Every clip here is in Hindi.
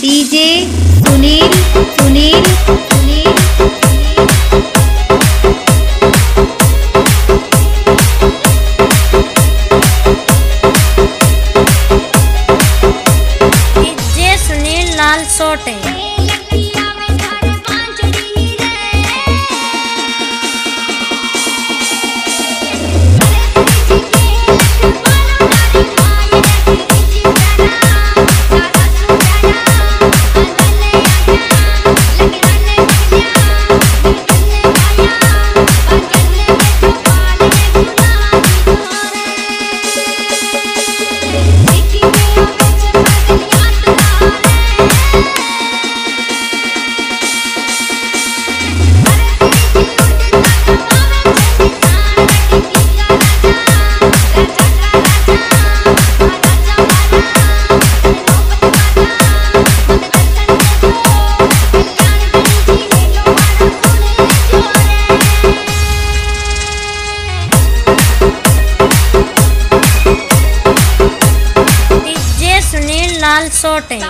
DJ Sunil Sunil sorting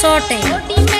Sunil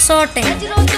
sorting.